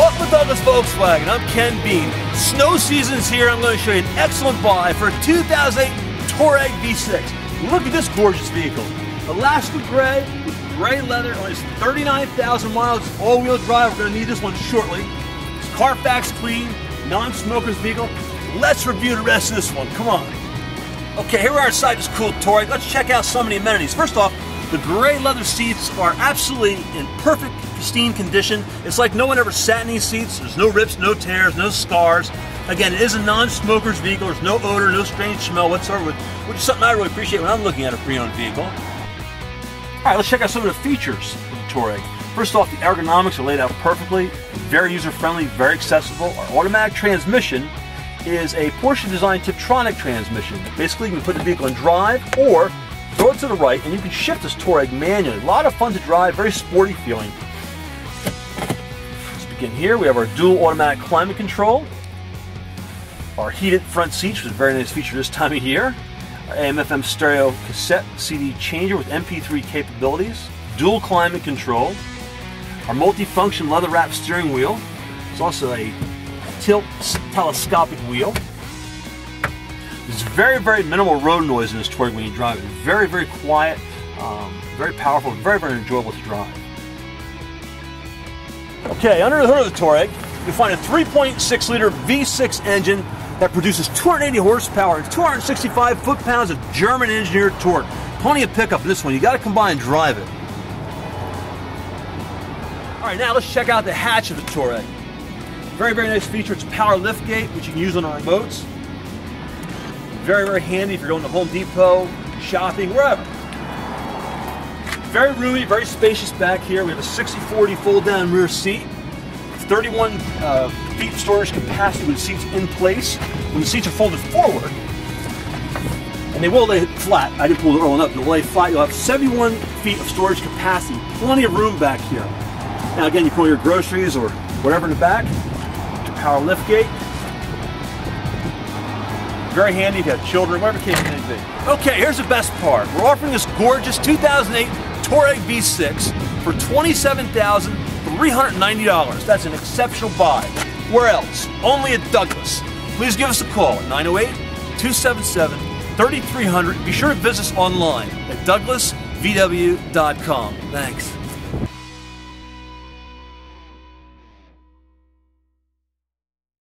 Welcome to Douglas Volkswagen. I'm Ken Beam. Snow season's here. I'm going to show you an excellent buy for a 2008 Touareg V6. Look at this gorgeous vehicle. Alaska gray with gray leather, only 39,000 miles, all-wheel drive. We're going to need this one shortly. It's Carfax clean, non-smoker's vehicle. Let's review the rest of this one. Come on. Okay, here we are inside this cool Touareg. Let's check out some of the amenities. First off, the gray leather seats are absolutely in perfect, pristine condition. It's like no one ever sat in these seats. There's no rips, no tears, no scars. Again, it is a non-smoker's vehicle. There's no odor, no strange smell whatsoever, which is something I really appreciate when I'm looking at a pre-owned vehicle. All right, let's check out some of the features of the Touareg. First off, the ergonomics are laid out perfectly, very user-friendly, very accessible. Our automatic transmission is a Porsche designed Tiptronic transmission. Basically, you can put the vehicle in drive or throw it to the right, and you can shift this Touareg manually. A lot of fun to drive, very sporty feeling. Let's begin here. We have our dual automatic climate control, our heated front seats, which is a very nice feature this time of year, our AM/FM stereo cassette CD changer with MP3 capabilities, dual climate control, our multi-function leather-wrapped steering wheel. It's also a tilt telescopic wheel. There's very, very minimal road noise in this Touareg when you drive it. Very, very quiet, um, very powerful, very, very enjoyable to drive. Okay, under the hood of the Touareg, you'll find a 3.6 liter V6 engine that produces 280 horsepower and 265 foot-pounds of German engineered torque. Plenty of pickup in this one. You got to combine and drive it. All right, now let's check out the hatch of the Touareg. Very, very nice feature. It's a power lift gate, which you can use on our remotes. Very, very handy if you're going to Home Depot, shopping, wherever. Very roomy, very spacious back here. We have a 60-40 fold-down rear seat. 31 uh, feet storage capacity with seats in place. When the seats are folded forward, and they will lay flat. I didn't pull the rolling up. They'll lay flat. You'll have 71 feet of storage capacity. Plenty of room back here. Now again, you put your groceries or whatever in the back. Power lift gate. Very handy if you have children, whatever case may be. Okay, here's the best part. We're offering this gorgeous 2008 Touareg V6 for $27,390. That's an exceptional buy. Where else? Only at Douglas. Please give us a call at 908 277 3300. Be sure to visit us online at douglasvw.com. Thanks.